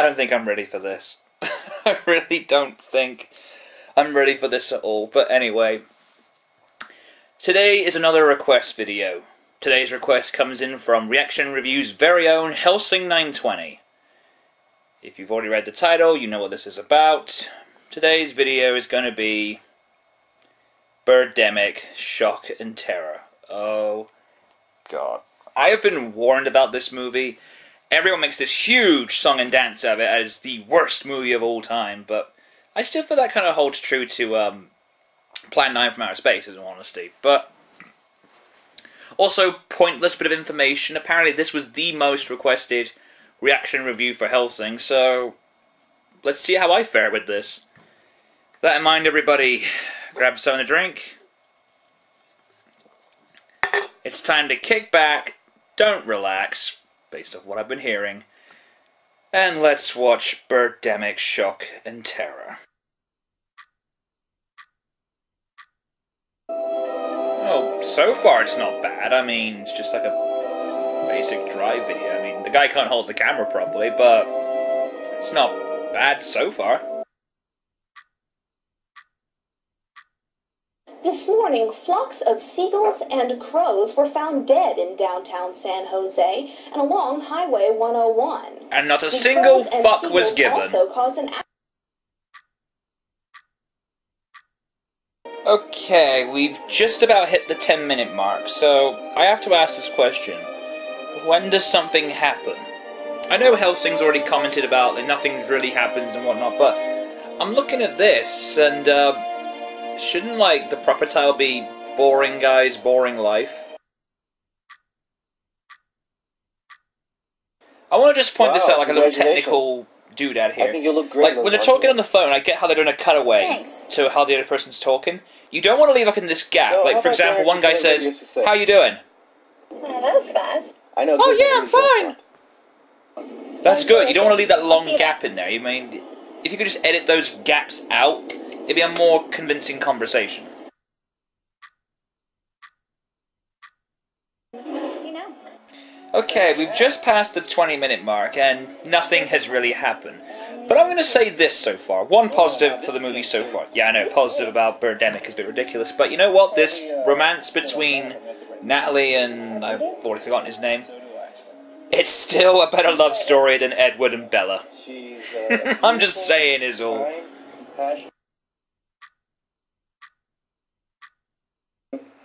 I don't think I'm ready for this. I really don't think I'm ready for this at all. But anyway, today is another request video. Today's request comes in from Reaction Review's very own Helsing 920. If you've already read the title, you know what this is about. Today's video is going to be Birdemic, Shock and Terror. Oh, God. I have been warned about this movie. Everyone makes this huge song and dance of it as the worst movie of all time, but I still feel that kind of holds true to um, Plan 9 from Outer Space, in honesty. But also, pointless bit of information. Apparently, this was the most requested reaction review for Helsing, so let's see how I fare with this. That in mind, everybody, grab something to drink. It's time to kick back, don't relax, based off what I've been hearing, and let's watch Bert Birdemic Shock and Terror. Oh, so far it's not bad. I mean, it's just like a basic drive video. I mean, the guy can't hold the camera properly, but it's not bad so far. This morning, flocks of seagulls and crows were found dead in downtown San Jose and along Highway 101. And not a The single fuck was given. Also caused an Okay, we've just about hit the 10 minute mark, so I have to ask this question. When does something happen? I know Helsing's already commented about that nothing really happens and whatnot, but I'm looking at this, and uh, shouldn't, like, the proper title be Boring Guys, Boring Life? I want to just point this out like a little congratulations. technical doodad here. I think you look great. Like when they're talking on the phone, I get how they're doing a cutaway Thanks. to how the other person's talking. You don't want to leave like in this gap. No, like for example, one guy says, what you say? "How you doing?" Oh, that was fast. I know. Oh, yeah, I'm fine. That's good. You don't want to leave that long gap in there. You mean if you could just edit those gaps out, it'd be a more convincing conversation. Okay, we've just passed the 20 minute mark and nothing has really happened. But I'm going to say this so far. One positive for the movie so far. Yeah, I know, positive about Birdemic is a bit ridiculous. But you know what? This romance between Natalie and I've already forgotten his name. It's still a better love story than Edward and Bella. I'm just saying is all. kind, passionate.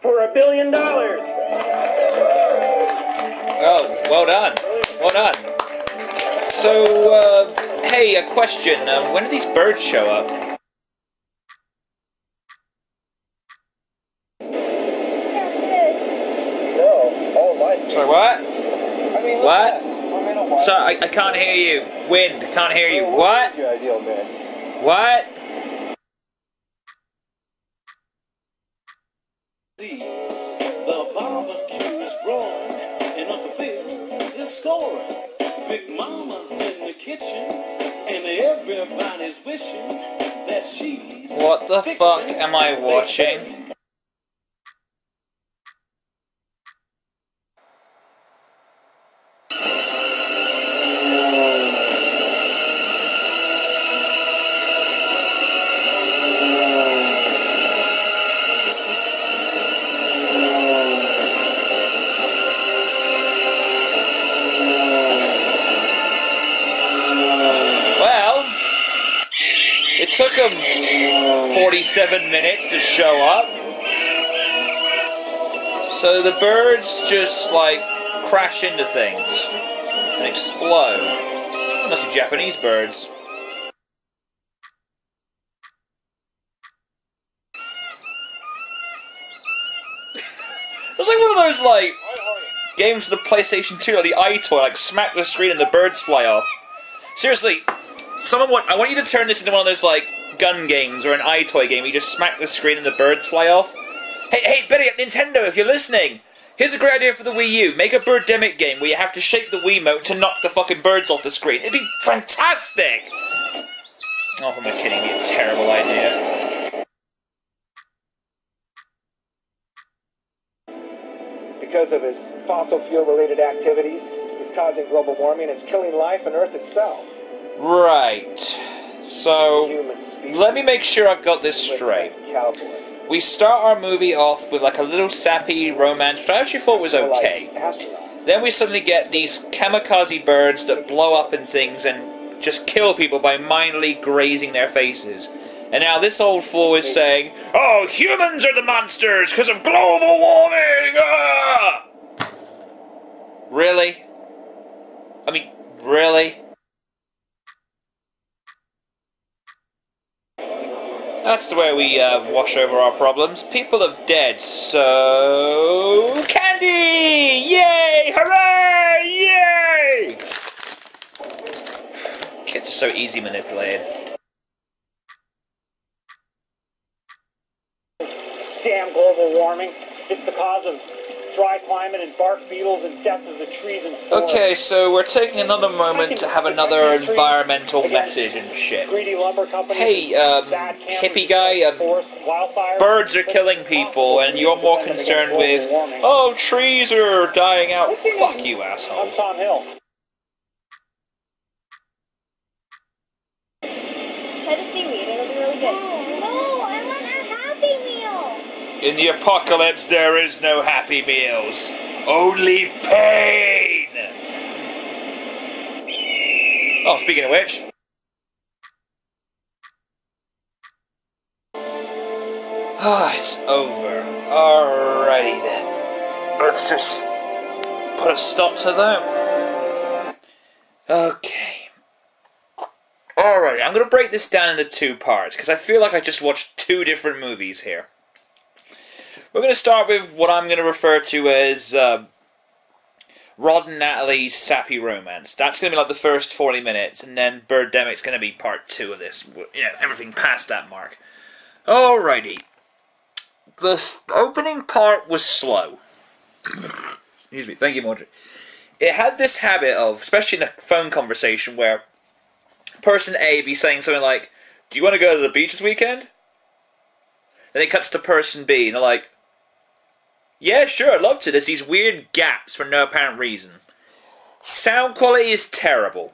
For a billion dollars. Oh, well done. Well done. So, uh, hey, a question. Um, when do these birds show up? No, all life. Sorry, what? I mean, What? I'm in a wild- Sorry, I, I can't hear you. Wind, can't hear you. What? Your ideal man. What? Big Mama's in the kitchen and everybody's wishing that she's What the fuck am I watching? 47 minutes to show up. So the birds just, like, crash into things and explode. Must be Japanese birds. It's like one of those, like, games for the PlayStation 2, like the EyeToy, like smack the screen and the birds fly off. Seriously, someone want, I want you to turn this into one of those like gun games or an EyeToy game. You just smack the screen and the birds fly off. Hey, hey, Betty at Nintendo, if you're listening, here's a great idea for the Wii U. Make a Birdemic game where you have to shake the Wiimote to knock the fucking birds off the screen. It'd be fantastic. Oh, I'm kidding? A terrible idea. Because of his fossil fuel related activities, he's causing global warming it's killing life and Earth itself. Right. So, let me make sure I've got this straight. We start our movie off with like a little sappy romance, which I actually thought was okay. Then we suddenly get these kamikaze birds that blow up and things and just kill people by mindly grazing their faces. And now this old fool is saying, "Oh, humans are the monsters because of global warming." Ah! Really? I mean, really? That's the way we uh, wash over our problems. People are dead, so candy! Yay! Hooray! Yay! Kids are so easy manipulated. Damn global warming. It's the cause of dry climate and bark beetles and death of the trees and forests. Okay, so we're taking another moment to have another environmental message and shit. Greedy lumber companies. Hey, um, hippie guy, um. Birds are killing people, and you're more concerned with, against global warming. oh, trees are dying out. Fuck name? you, I'm asshole. Tom Hill. Try the seaweed, it'll be really good. No, I want a Happy Meal. In the apocalypse, there is no happy meals, only pain. Oh, speaking of which. Ah, it's over. Alrighty then. Let's just put a stop to that. Okay. Alright, I'm gonna break this down into two parts because I feel like I just watched two different movies here. We're going to start with what I'm going to refer to as uh, Rod and Natalie's sappy romance. That's going to be like the first 40 minutes, and then Birdemic's going to be part two of this. You know, everything past that mark. Alrighty. The opening part was slow. Excuse me. Thank you, Marjorie. It had this habit of, especially in a phone conversation, where person A be saying something like, Do you want to go to the beach this weekend? Then it cuts to person B, and they're like, Yeah, sure, I'd love to. There's these weird gaps for no apparent reason. Sound quality is terrible.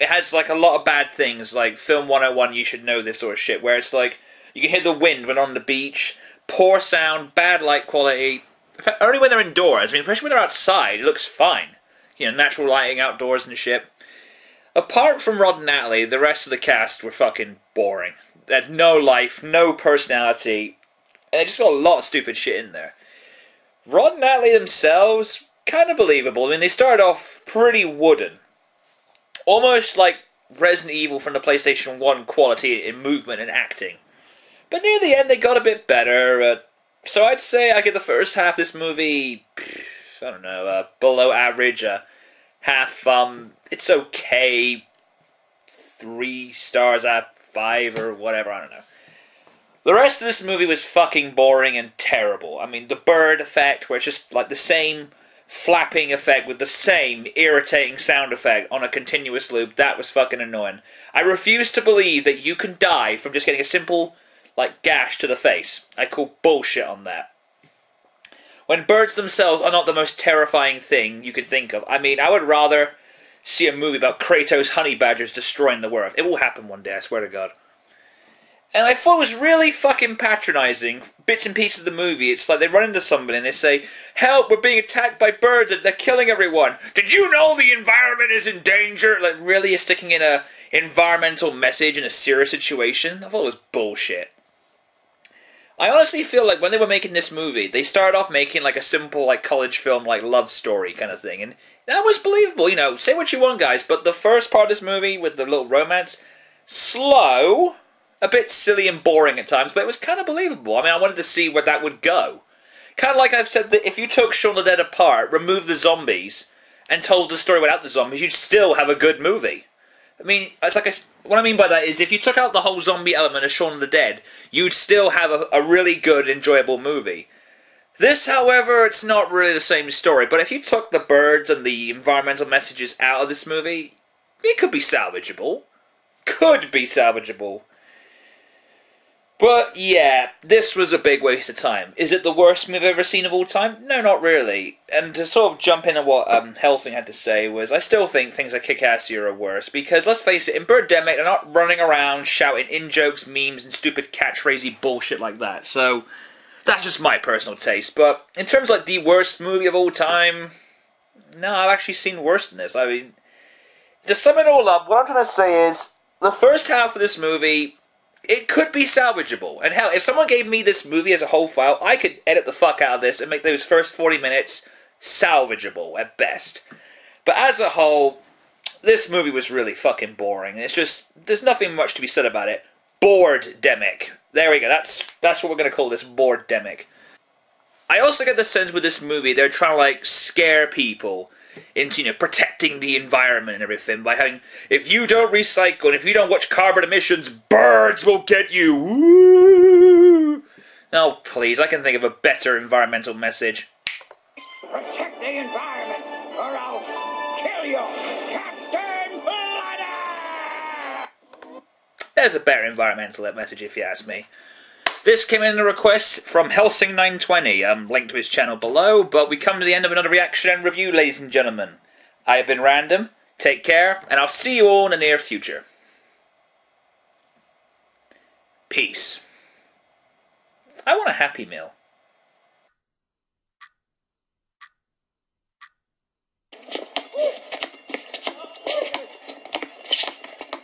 It has like a lot of bad things, like Film 101, you should know this sort of shit, where it's like you can hear the wind when on the beach, poor sound, bad light quality. Only when they're indoors. I mean, especially when they're outside, it looks fine. You know, natural lighting outdoors and shit. Apart from Rod and Natalie, the rest of the cast were fucking boring. They had no life, no personality, and they just got a lot of stupid shit in there. Rod and Natalie themselves, kind of believable. I mean, they started off pretty wooden. Almost like Resident Evil from the PlayStation 1 quality in movement and acting. But near the end, they got a bit better. Uh, so I'd say I give the first half of this movie, I don't know, uh, below average, uh, half, um, it's okay, three stars out of five or whatever, I don't know. The rest of this movie was fucking boring and terrible. I mean, the bird effect, where it's just like the same flapping effect with the same irritating sound effect on a continuous loop, that was fucking annoying. I refuse to believe that you can die from just getting a simple, like, gash to the face. I call bullshit on that. When birds themselves are not the most terrifying thing you can think of. I mean, I would rather see a movie about Kratos honey badgers destroying the world. It will happen one day, I swear to God. And I thought it was really fucking patronizing. Bits and pieces of the movie, it's like they run into somebody and they say, Help, we're being attacked by birds they're killing everyone. Did you know the environment is in danger? Like, really, you're sticking in a environmental message in a serious situation? I thought it was bullshit. I honestly feel like when they were making this movie, they started off making like a simple like college film like love story kind of thing, and that was believable. You know, say what you want, guys, but the first part of this movie with the little romance, slow, a bit silly and boring at times, but it was kind of believable. I mean, I wanted to see where that would go. Kind of like I've said that if you took Shaun of the Dead apart, removed the zombies, and told the story without the zombies, you'd still have a good movie. I mean, it's like I what I mean by that is if you took out the whole zombie element of Shaun of the Dead, you'd still have a, a really good, enjoyable movie. This, however, it's not really the same story. But if you took the birds and the environmental messages out of this movie, it could be salvageable. Could be salvageable. But yeah, this was a big waste of time. Is it the worst movie I've ever seen of all time? No, not really. And to sort of jump in into what um, Helsing had to say was, I still think things like here are worse because let's face it, in Birdemic they're not running around shouting in jokes, memes, and stupid catchphrasy bullshit like that. So that's just my personal taste. But in terms of like the worst movie of all time, no, I've actually seen worse than this. I mean, to sum it all up, what I'm trying to say is the first half of this movie it could be salvageable. And hell, if someone gave me this movie as a whole file, I could edit the fuck out of this and make those first 40 minutes salvageable at best. But as a whole, this movie was really fucking boring. It's just, there's nothing much to be said about it. Bored demic. There we go. That's that's what we're gonna call this bored demic. I also get the sense with this movie they're trying to like scare people into you know protecting the environment and everything by having if you don't recycle and if you don't watch carbon emissions, birds will get you. Woo! Oh please, I can think of a better environmental message. Protect the environment, or I'll kill you, Captain Bloody! There's a better environmental message if you ask me. This came in a request from Helsing920, um, linked to his channel below, but we come to the end of another reaction and review, ladies and gentlemen. I have been Random, take care, and I'll see you all in the near future. Peace. I want a Happy Meal.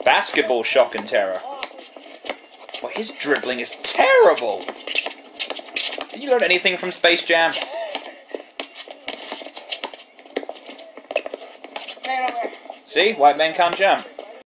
Basketball shock and terror. Well, his dribbling is terrible. Did you learn anything from Space Jam? See, white men can't jump.